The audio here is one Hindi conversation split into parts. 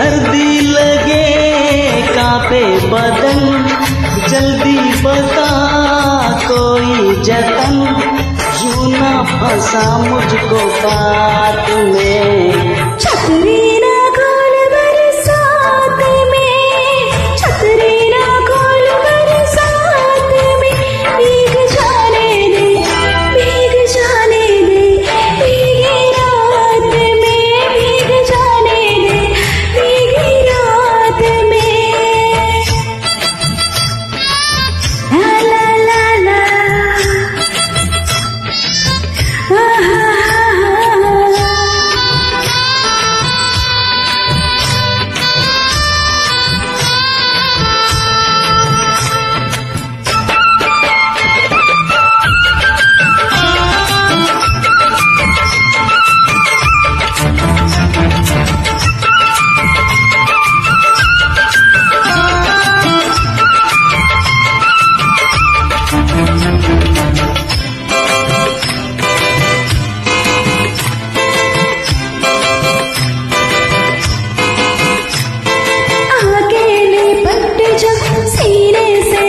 सर्दी लगे कांपे बदन। जल्दी बता कोई जतन। जूना फंसा मुझको बात में। पट जा सीने से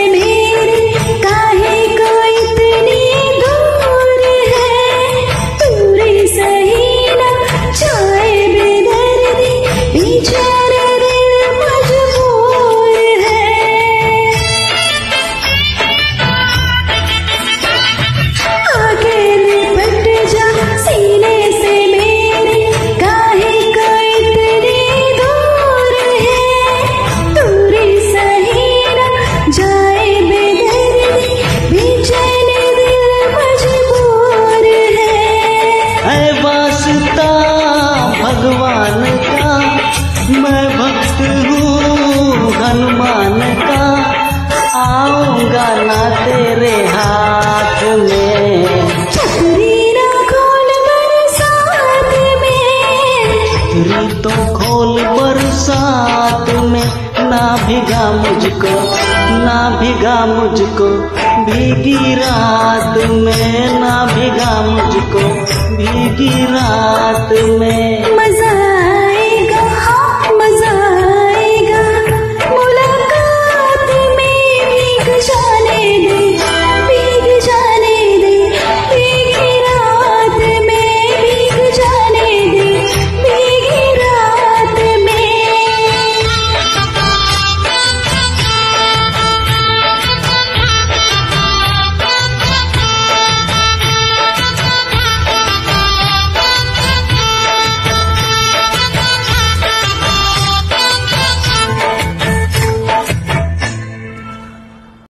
मैं भक्त हूँ। हनुमान का, आऊँगा ना तेरे हाथ में। तो खोल बरसात में, ना भिगा मुझको, ना भिगा मुझको भीगी रात में, ना भिगा मुझको भीगी रात में।